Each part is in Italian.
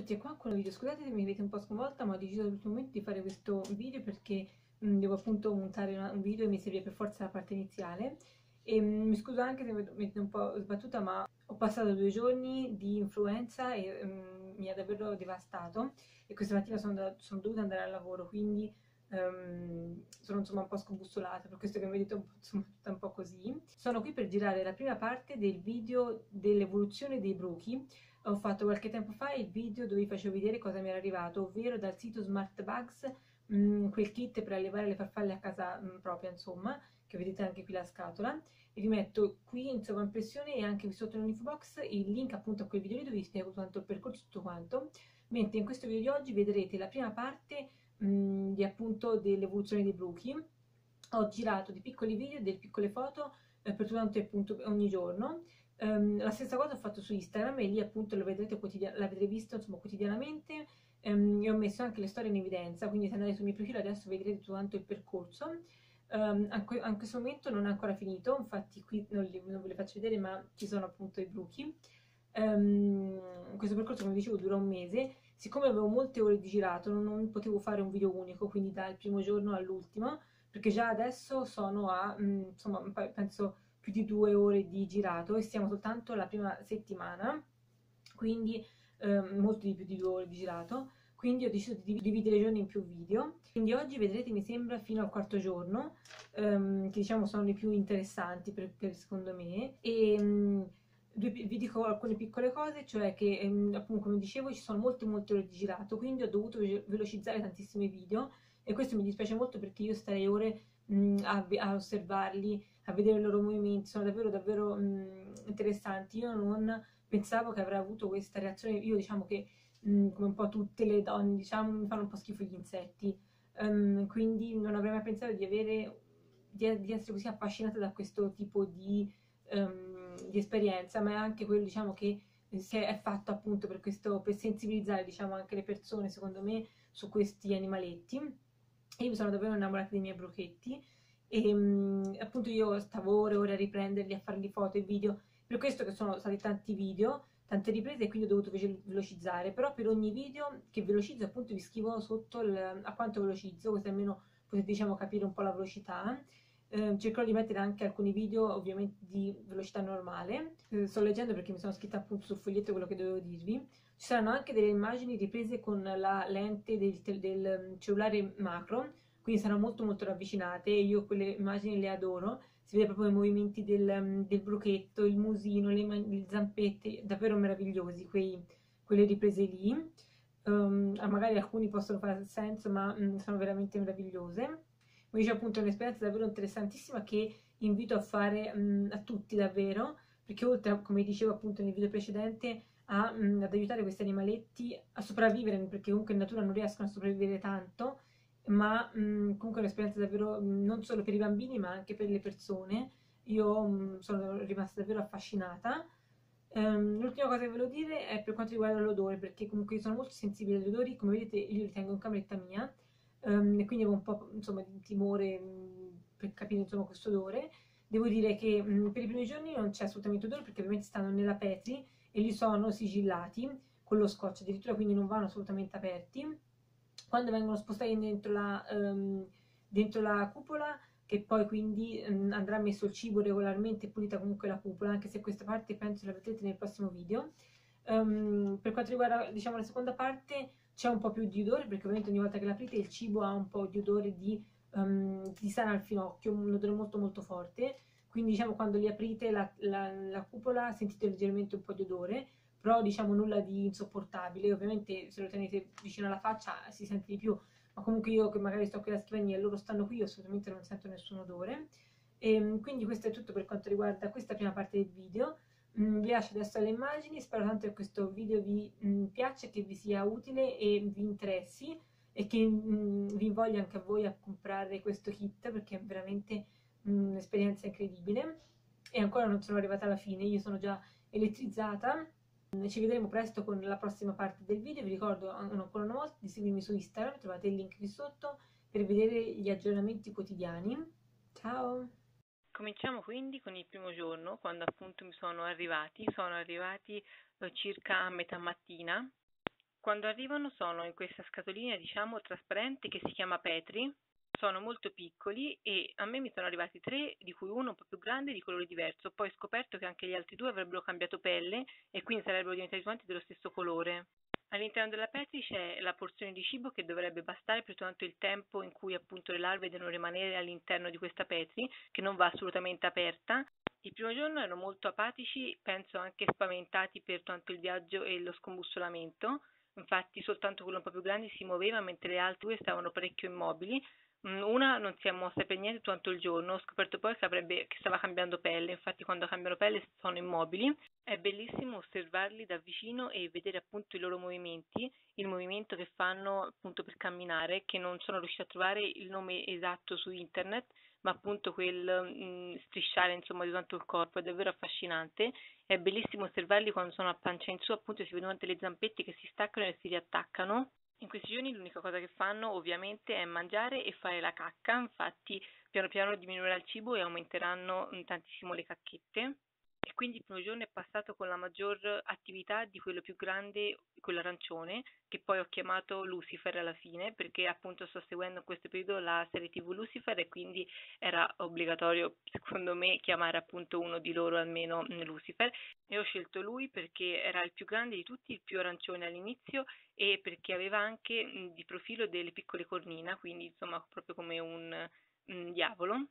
tutti e qua con un video, scusate se mi vedete un po' sconvolta ma ho deciso all'ultimo momento di fare questo video perché mh, devo appunto montare una, un video e mi serve per forza la parte iniziale. E mh, mi scuso anche se mi vedete un po' sbattuta ma ho passato due giorni di influenza e mh, mi ha davvero devastato. E questa mattina sono, da, sono dovuta andare al lavoro quindi um, sono insomma un po' scombussolata per questo che mi vedete un po', insomma, un po' così. Sono qui per girare la prima parte del video dell'evoluzione dei bruchi ho fatto qualche tempo fa il video dove vi facevo vedere cosa mi era arrivato, ovvero dal sito Smart Bugs, mh, mm, quel kit per allevare le farfalle a casa mh, mm, propria, insomma, che vedete anche qui la scatola. E vi metto qui in sovraimpressione e anche qui sotto nell'info box il link appunto a quel video lì dove vi spiego tanto il percorso tutto quanto. Mentre in questo video di oggi vedrete la prima parte mh, mm, di appunto dell'evoluzione dei bruchi. Ho girato dei piccoli video, delle piccole foto eh, per tutto appunto ogni giorno Um, la stessa cosa ho fatto su Instagram e lì appunto lo vedrete quotidian- l'avete visto insomma, quotidianamente um, e ho messo anche le storie in evidenza, quindi se andate sul mio profilo adesso vedrete tutto il percorso. Um, anche, in questo momento non è ancora finito, infatti qui non, li, non ve le faccio vedere ma ci sono appunto i bruchi. questo percorso come dicevo dura un mese, siccome avevo molte ore di girato non, non potevo fare un video unico, quindi dal primo giorno all'ultimo, perché già adesso sono a, mh, mm, insomma, penso più di due ore di girato e siamo soltanto la prima settimana, quindi eh, molto di più di due ore di girato, quindi ho deciso di dividere i giorni in più video. Quindi oggi vedrete mi sembra fino al quarto giorno, ehm, che diciamo sono i più interessanti per, per secondo me. E, ehm, vi dico alcune piccole cose, cioè che ehm, appunto come dicevo ci sono molte molte ore di girato, quindi ho dovuto velocizzare tantissimi video e questo mi dispiace molto perché io starei ore mh, a, a osservarli a vedere i loro movimenti, sono davvero davvero mh, interessanti. Io non pensavo che avrei avuto questa reazione, io diciamo che mh, come un po' tutte le donne, diciamo, mi fanno un po' schifo gli insetti, um, quindi non avrei mai pensato di avere di, di, essere così affascinata da questo tipo di, um, di esperienza, ma è anche quello diciamo che è fatto appunto per questo, per sensibilizzare diciamo anche le persone secondo me su questi animaletti. Io mi sono davvero innamorata dei miei bruchetti e um, appunto io stavo ore e ore a riprenderli, a fargli foto e video, per questo che sono stati tanti video, tante riprese e quindi ho dovuto velocizzare, però per ogni video che velocizzo appunto vi scrivo sotto il, a quanto velocizzo, così almeno potete diciamo capire un po' la velocità. Eh, cercherò di mettere anche alcuni video ovviamente di velocità normale. Eh, sto leggendo perché mi sono scritta appunto sul foglietto quello che dovevo dirvi. Ci saranno anche delle immagini riprese con la lente del, del cellulare macro quindi saranno molto molto ravvicinate io quelle immagini le adoro si vede proprio i movimenti del, mm, del bruchetto, il musino, le, le, zampette, davvero meravigliosi quei, quelle riprese lì. Um, magari alcuni possono fare senso, ma um, sono veramente meravigliose. Come dice appunto un'esperienza davvero interessantissima che invito a fare um, a tutti davvero, perché oltre, come dicevo appunto nel video precedente, a, ad aiutare questi animaletti a sopravvivere, perché comunque in natura non riescono a sopravvivere tanto, ma mh, comunque è un'esperienza davvero mh, non solo per i bambini ma anche per le persone. Io mh, sono rimasta davvero affascinata. Um, l'ultima cosa che volevo dire è per quanto riguarda l'odore, perché comunque io sono molto sensibile agli odori, come vedete io li tengo in cameretta mia um, e quindi avevo un po' insomma, di timore per capire insomma, questo odore. Devo dire che per i primi giorni non c'è assolutamente odore perché ovviamente stanno nella Petri e li sono sigillati con lo scotch, addirittura quindi non vanno assolutamente aperti quando vengono spostati dentro la, um, dentro la cupola che poi quindi um, andrà messo il cibo regolarmente e pulita comunque la cupola, anche se questa parte penso la vedrete nel prossimo video. Um, per quanto riguarda diciamo la seconda parte c'è un po' più di odore perché ovviamente ogni volta che l'aprite il cibo ha un po' di odore di, um, di sana al finocchio, un odore molto molto forte, quindi diciamo quando li aprite la, la, la cupola sentite leggermente un po' di odore, però diciamo nulla di insopportabile, ovviamente se lo tenete vicino alla faccia si sente di più, ma comunque io che magari sto qui alla scrivania e loro stanno qui, io assolutamente non sento nessun odore. E, ehm, quindi questo è tutto per quanto riguarda questa prima parte del video. Mm, vi lascio adesso alle immagini, spero tanto che questo video vi mm, piaccia, che vi sia utile e vi interessi e che mm, vi invoglia anche a voi a comprare questo kit perché è veramente mm, un'esperienza incredibile. E ancora non sono arrivata alla fine, io sono già elettrizzata ci vedremo presto con la prossima parte del video, vi ricordo ancora una volta di seguirmi su Instagram, trovate il link qui sotto per vedere gli aggiornamenti quotidiani. Ciao! Cominciamo quindi con il primo giorno, quando appunto mi sono arrivati, sono arrivati eh, circa a metà mattina Quando arrivano sono in questa scatolina, diciamo, trasparente che si chiama Petri, sono molto piccoli e a me mi sono arrivati tre, di cui uno un po' più grande di colore diverso. Poi ho scoperto che anche gli altri due avrebbero cambiato pelle e quindi sarebbero diventati quanti dello stesso colore. All'interno della Petri c'è la porzione di cibo che dovrebbe bastare per tutto il tempo in cui appunto le larve devono rimanere all'interno di questa Petri, che non va assolutamente aperta. Il primo giorno erano molto apatici, penso anche spaventati per tanto il viaggio e lo scombussolamento. Infatti soltanto quello un po' più grande si muoveva mentre le altre due stavano parecchio immobili. Mm, una non si è mossa per niente tutto il giorno, ho scoperto poi che, avrebbe, che stava cambiando pelle, infatti quando cambiano pelle sono immobili. È bellissimo osservarli da vicino e vedere appunto i loro movimenti, il movimento che fanno appunto per camminare, che non sono riuscita a trovare il nome esatto su internet, ma appunto quel mh, mm, strisciare insomma di tutto il corpo, è davvero affascinante. È bellissimo osservarli quando sono a pancia in su, appunto si vedono delle zampette che si staccano e si riattaccano in questi giorni l'unica cosa che fanno ovviamente è mangiare e fare la cacca, infatti piano piano diminuirà il cibo e aumenteranno tantissimo le cacchette e quindi il primo giorno è passato con la maggior attività di quello più grande, quello arancione, che poi ho chiamato Lucifer alla fine, perché appunto sto seguendo in questo periodo la serie TV Lucifer e quindi era obbligatorio secondo me chiamare appunto uno di loro almeno mm, Lucifer. E ho scelto lui perché era il più grande di tutti, il più arancione all'inizio e perché aveva anche mm, di profilo delle piccole cornina, quindi insomma proprio come un mm, diavolo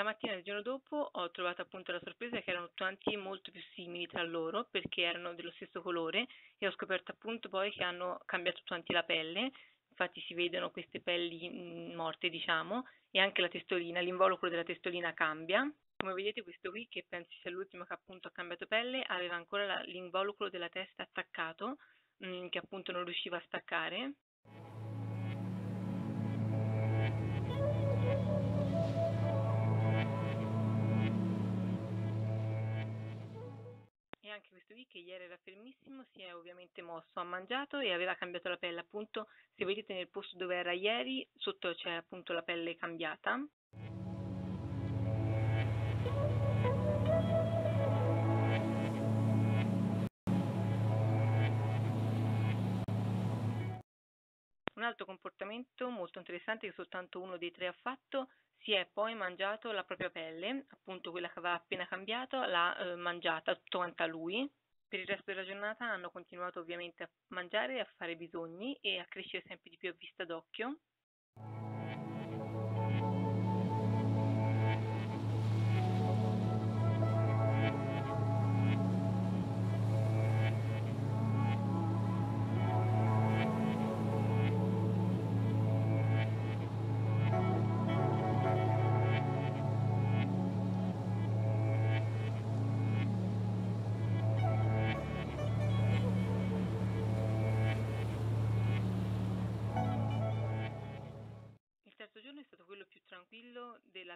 La mattina del giorno dopo ho trovato appunto la sorpresa che erano tutti molto più simili tra loro perché erano dello stesso colore e ho scoperto appunto poi che hanno cambiato tutti la pelle, infatti si vedono queste pelli mh, morte diciamo e anche la testolina, l'involucro della testolina cambia. Come vedete questo qui che penso sia l'ultimo che appunto ha cambiato pelle aveva ancora l'involucro della testa attaccato mh, che appunto non riusciva a staccare anche questo qui che ieri era fermissimo, si è ovviamente mosso, ha mangiato e aveva cambiato la pelle, appunto se vedete nel posto dove era ieri, sotto c'è appunto la pelle cambiata. Un altro comportamento molto interessante che soltanto uno dei tre ha fatto si è poi mangiato la propria pelle, appunto quella che aveva appena cambiato, l'ha eh, mangiata tutta quanta lui. Per il resto della giornata hanno continuato ovviamente a mangiare e a fare bisogni e a crescere sempre di più a vista d'occhio.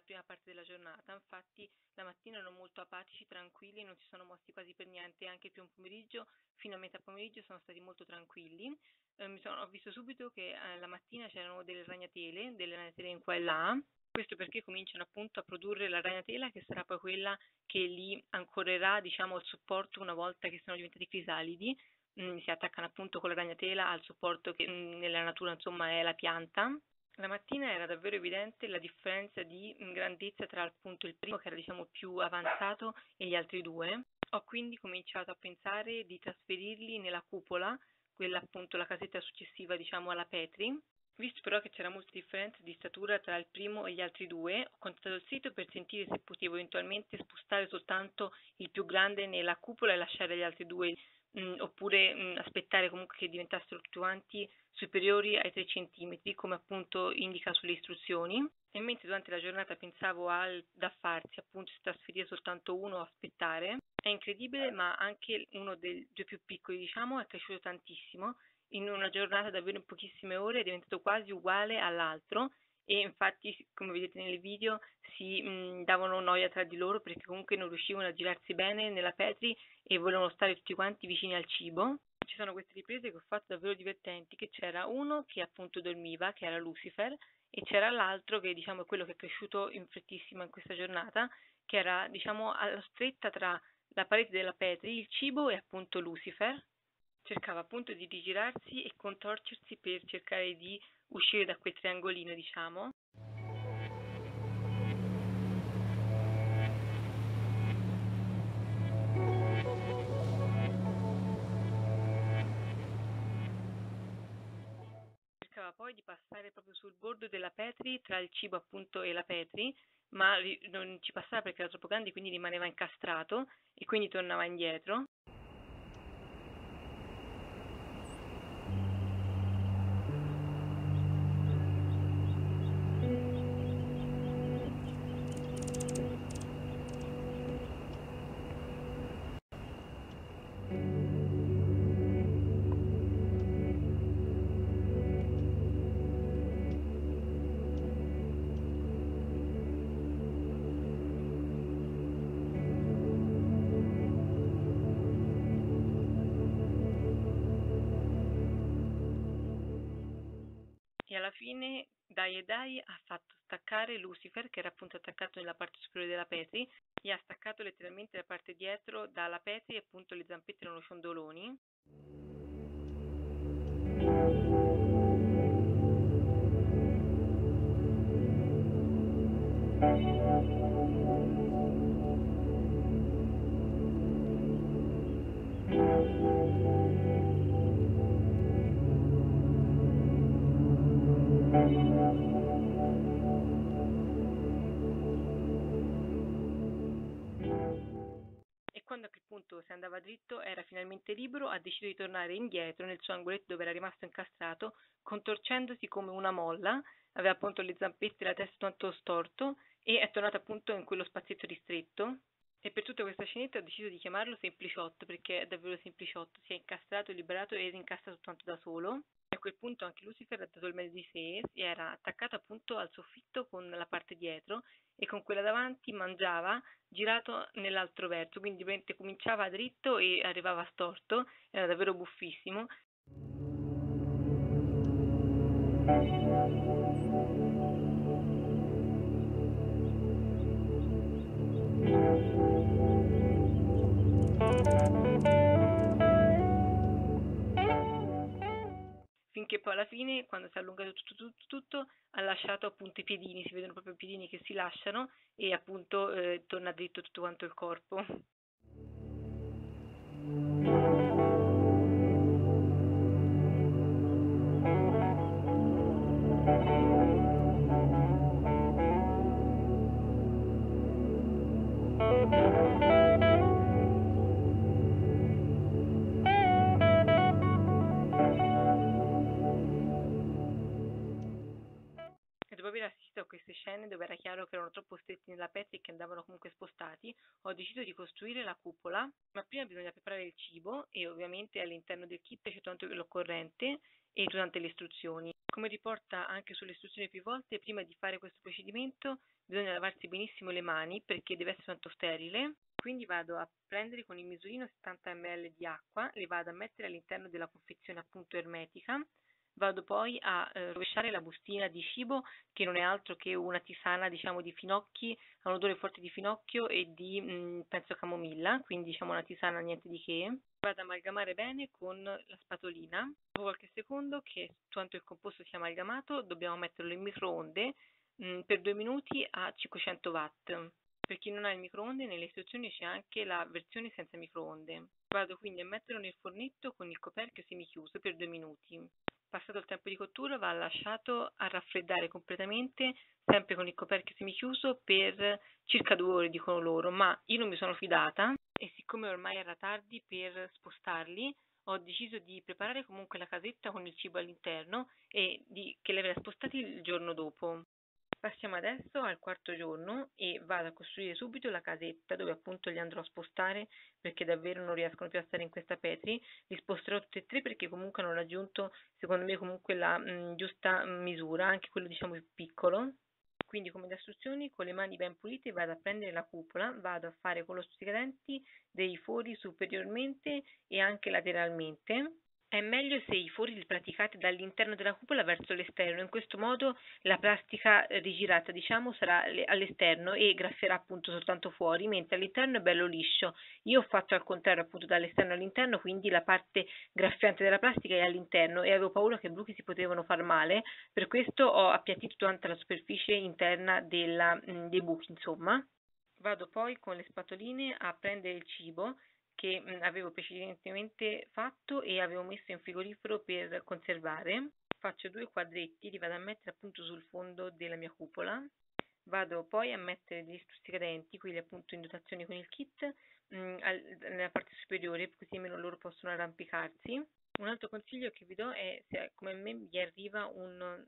Prima parte della giornata, infatti la mattina erano molto apatici, tranquilli, non si sono mossi quasi per niente, anche il primo pomeriggio fino a metà pomeriggio sono stati molto tranquilli. Eh, sono, ho visto subito che eh, la mattina c'erano delle ragnatele, delle ragnatele in qua e là, Questo perché cominciano appunto a produrre la ragnatela che sarà poi quella che li ancorerà, diciamo, al supporto una volta che sono diventati crisalidi. Mm, si attaccano appunto con la ragnatela al supporto che mm, nella natura insomma è la pianta. La mattina era davvero evidente la differenza di grandezza tra appunto il primo che era diciamo più avanzato e gli altri due. Ho quindi cominciato a pensare di trasferirli nella cupola, quella appunto la casetta successiva diciamo alla Petri, Visto però che c'era molta differenza di statura tra il primo e gli altri due, ho contattato il sito per sentire se potevo eventualmente spostare soltanto il più grande nella cupola e lasciare gli altri due, mh, mm, oppure mh, mm, aspettare comunque che diventassero tutti quanti superiori ai 3 cm, come appunto indica sulle istruzioni. E mentre durante la giornata pensavo al da farsi, appunto se trasferire soltanto uno o aspettare, è incredibile, ma anche uno dei due più piccoli, diciamo, è cresciuto tantissimo. In una giornata davvero in pochissime ore è diventato quasi uguale all'altro e infatti come vedete nel video si mh, davano noia tra di loro perché comunque non riuscivano a girarsi bene nella Petri e volevano stare tutti quanti vicini al cibo. Ci sono queste riprese che ho fatto davvero divertenti, che c'era uno che appunto dormiva, che era Lucifer, e c'era l'altro che diciamo è quello che è cresciuto in frettissima in questa giornata, che era diciamo alla stretta tra la parete della Petri, il cibo e appunto Lucifer, cercava appunto di rigirarsi e contorcersi per cercare di uscire da quel triangolino, diciamo. Cercava poi di passare proprio sul bordo della Petri, tra il cibo appunto e la Petri, ma non ci passava perché era troppo grande, quindi rimaneva incastrato e quindi tornava indietro. Alla fine Dai e Dai ha fatto staccare Lucifer, che era appunto attaccato nella parte superiore della Petri, e ha staccato letteralmente la parte dietro dalla Petri e appunto le zampette erano ciondoloni. Quando a quel punto se andava dritto era finalmente libero, ha deciso di tornare indietro nel suo angoletto dove era rimasto incastrato, contorcendosi come una molla, aveva appunto le zampette e la testa tanto storto e è tornato appunto in quello spazietto ristretto. E per tutta questa scenetta ho deciso di chiamarlo sempliciotto perché è davvero sempliciotto, si è incastrato, liberato e rincastra soltanto da solo a quel punto anche Lucifer ha dato il meglio di sé, si era attaccato appunto al soffitto con la parte dietro e con quella davanti mangiava girato nell'altro verso, quindi cominciava dritto e arrivava storto, era davvero buffissimo. Alla fine, quando si è allungato tutto, tutto, tutto, ha lasciato appunto i piedini, si vedono proprio i piedini che si lasciano e appunto eh, torna dritto tutto quanto il corpo. Queste scene dove era chiaro che erano troppo stretti nella pezza e che andavano comunque spostati, ho deciso di costruire la cupola, ma prima bisogna preparare il cibo e ovviamente all'interno del kit c'è tanto l'occorrente e durante le istruzioni. Come riporta anche sulle istruzioni più volte, prima di fare questo procedimento bisogna lavarsi benissimo le mani perché deve essere tanto sterile. Quindi vado a prendere con il misurino 70 ml di acqua, le vado a mettere all'interno della confezione appunto ermetica Vado poi a eh, rovesciare la bustina di cibo, che non è altro che una tisana, diciamo, di finocchi, ha un odore forte di finocchio e di, mh, mm, penso, camomilla, quindi diciamo una tisana niente di che. Vado ad amalgamare bene con la spatolina. Dopo qualche secondo che tutto il composto sia amalgamato, dobbiamo metterlo in microonde mh, mm, per due minuti a 500 watt. Per chi non ha il microonde, nelle istruzioni c'è anche la versione senza microonde. Vado quindi a metterlo nel fornetto con il coperchio semichiuso per due minuti. Passato il tempo di cottura va lasciato a raffreddare completamente, sempre con il coperchio semichiuso, per circa due ore, dicono loro, ma io non mi sono fidata e siccome ormai era tardi per spostarli, ho deciso di preparare comunque la casetta con il cibo all'interno e di, che li avrei spostati il giorno dopo. Passiamo adesso al quarto giorno e vado a costruire subito la casetta dove appunto li andrò a spostare perché davvero non riescono più a stare in questa petri. Li sposterò tutti e tre perché comunque hanno raggiunto secondo me comunque la mh, mm, giusta misura, anche quello diciamo più piccolo. Quindi come da istruzioni con le mani ben pulite vado a prendere la cupola, vado a fare con lo stuzzicadenti dei fori superiormente e anche lateralmente è meglio se i fori li praticate dall'interno della cupola verso l'esterno, in questo modo la plastica rigirata diciamo sarà all'esterno e graffierà appunto soltanto fuori, mentre all'interno è bello liscio. Io ho fatto al contrario appunto dall'esterno all'interno, quindi la parte graffiante della plastica è all'interno e avevo paura che i buchi si potevano far male, per questo ho appiattito tanta la superficie interna della, dei buchi insomma. Vado poi con le spatoline a prendere il cibo che mh, avevo precedentemente fatto e avevo messo in frigorifero per conservare. Faccio due quadretti, li vado a mettere appunto sul fondo della mia cupola. Vado poi a mettere degli stuzzicadenti, quelli appunto in dotazione con il kit, mh, al, nella parte superiore, così almeno loro possono arrampicarsi. Un altro consiglio che vi do è se come a me vi arriva un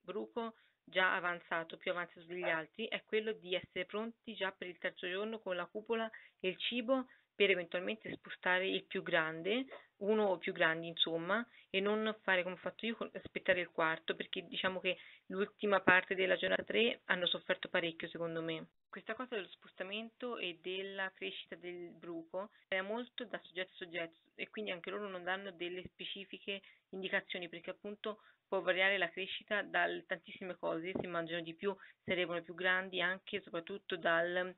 bruco già avanzato, più avanzato degli altri, è quello di essere pronti già per il terzo giorno con la cupola e il cibo per eventualmente spostare il più grande, uno o più grandi insomma, e non fare come ho fatto io, aspettare il quarto, perché diciamo che l'ultima parte della giornata 3 hanno sofferto parecchio secondo me. Questa cosa dello spostamento e della crescita del bruco è molto da soggetto a soggetto e quindi anche loro non danno delle specifiche indicazioni perché appunto può variare la crescita da tantissime cose, si mangiano di più, si arrivano più grandi, anche e soprattutto dal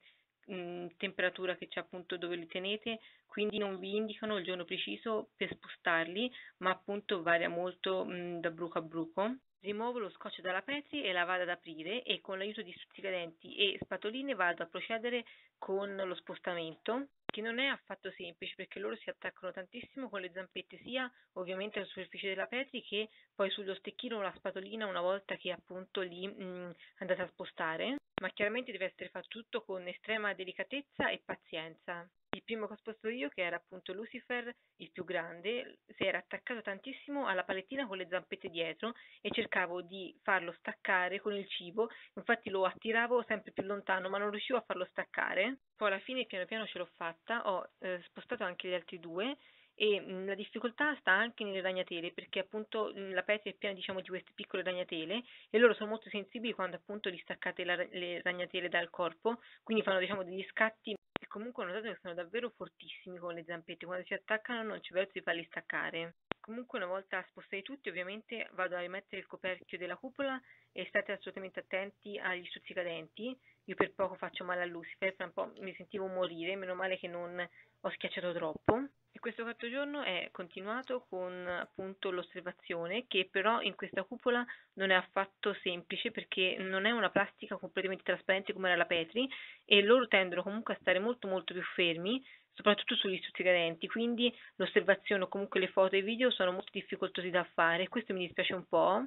mh, temperatura che c'è appunto dove li tenete, quindi non vi indicano il giorno preciso per spostarli, ma appunto varia molto mh, da bruco a bruco. Rimuovo lo scotch dalla petri e la vado ad aprire e con l'aiuto di stuzzicadenti e spatoline vado a procedere con lo spostamento che non è affatto semplice perché loro si attaccano tantissimo con le zampette sia ovviamente alla superficie della petri che poi sullo stecchino o la spatolina una volta che appunto li mh, andate a spostare ma chiaramente deve essere fatto tutto con estrema delicatezza e pazienza. Il primo che ho spostato io, che era appunto Lucifer, il più grande, si era attaccato tantissimo alla palettina con le zampette dietro e cercavo di farlo staccare con il cibo, infatti lo attiravo sempre più lontano ma non riuscivo a farlo staccare. Poi alla fine piano piano ce l'ho fatta, ho eh, spostato anche gli altri due e mh, la difficoltà sta anche nelle ragnatele perché appunto mh, la petri è piena diciamo di queste piccole ragnatele e loro sono molto sensibili quando appunto distaccate la, le ragnatele dal corpo quindi fanno diciamo degli scatti e comunque ho notato che sono davvero fortissimi con le zampette quando si attaccano non c'è verso di farli staccare. Comunque una volta spostati tutti ovviamente vado a rimettere il coperchio della cupola e state assolutamente attenti agli stuzzicadenti. Io per poco faccio male a Lucifer per un po' mi sentivo morire meno male che non ho schiacciato troppo questo quarto giorno è continuato con appunto l'osservazione che però in questa cupola non è affatto semplice perché non è una plastica completamente trasparente come era la Petri e loro tendono comunque a stare molto molto più fermi soprattutto sugli stuzzicadenti, quindi l'osservazione o comunque le foto e i video sono molto difficoltosi da fare, questo mi dispiace un po'.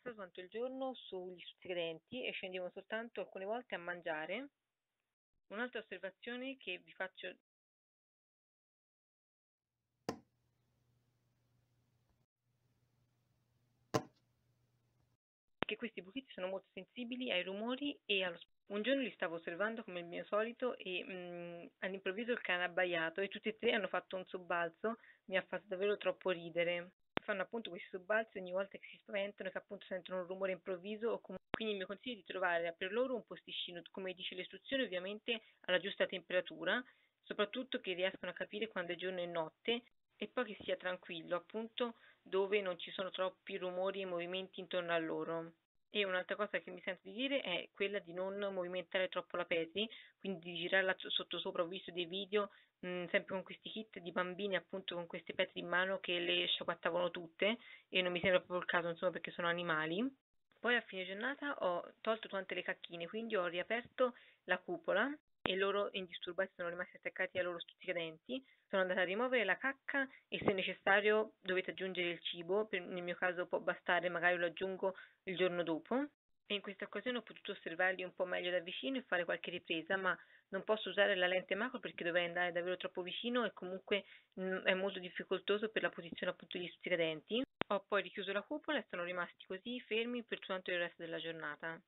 Tutto il giorno sugli stuzzicadenti e scendiamo soltanto alcune volte a mangiare. Un'altra osservazione che vi faccio perché questi buchiti sono molto sensibili ai rumori e allo spazio. Un giorno li stavo osservando come il mio solito e mh, mm, all'improvviso il cane ha abbaiato e tutti e tre hanno fatto un sobbalzo, mi ha fatto davvero troppo ridere. Fanno appunto questi sobbalzi ogni volta che si spaventano che appunto sentono un rumore improvviso o comunque quindi il mio consiglio è di trovare per loro un posticino, come dice l'istruzione, ovviamente alla giusta temperatura, soprattutto che riescano a capire quando è giorno e notte e poi che sia tranquillo, appunto dove non ci sono troppi rumori e movimenti intorno a loro. E un'altra cosa che mi sento di dire è quella di non movimentare troppo la Petri, quindi di girarla sotto sopra. Ho visto dei video mh, mm, sempre con questi kit di bambini appunto con queste Petri in mano che le sciacquattavano tutte e non mi sembra proprio il caso insomma perché sono animali. Poi a fine giornata ho tolto tutte le cacchine, quindi ho riaperto la cupola e loro indisturbati sono rimasti attaccati ai loro stuzzicadenti. Sono andata a rimuovere la cacca e se necessario dovete aggiungere il cibo, per, nel mio caso può bastare, magari lo aggiungo il giorno dopo. E in questa occasione ho potuto osservarli un po' meglio da vicino e fare qualche ripresa, ma non posso usare la lente macro perché dovrei andare davvero troppo vicino e comunque mm, è molto difficoltoso per la posizione appunto degli stuzzicadenti. Ho poi richiuso la cupola e sono rimasti così fermi per tutto il resto della giornata.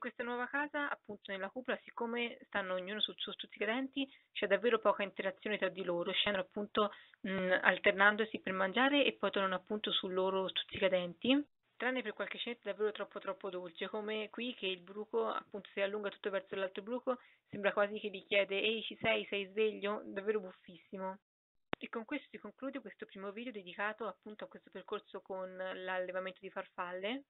Questa nuova casa, appunto nella cupola, siccome stanno ognuno sul suo stuzzicadenti, c'è davvero poca interazione tra di loro, scendono appunto mh, alternandosi per mangiare e poi tornano appunto sul loro stuzzicadenti tranne per qualche scelta davvero troppo troppo dolce, come qui che il bruco appunto si allunga tutto verso l'altro bruco, sembra quasi che gli chiede ehi ci sei, sei sveglio, davvero buffissimo. E con questo si conclude questo primo video dedicato appunto a questo percorso con l'allevamento di farfalle.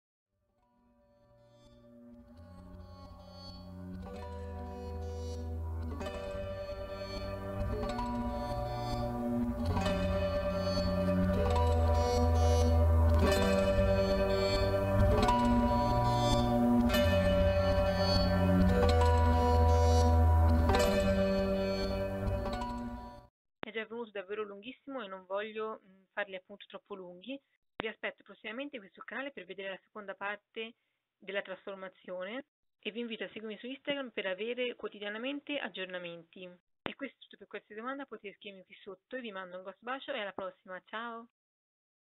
venuto davvero lunghissimo e non voglio mh, farli appunto troppo lunghi. Vi aspetto prossimamente qui sul canale per vedere la seconda parte della trasformazione e vi invito a seguirmi su Instagram per avere quotidianamente aggiornamenti. E questo è tutto per qualsiasi domanda, potete scrivermi qui sotto e vi mando un grosso bacio e alla prossima, ciao!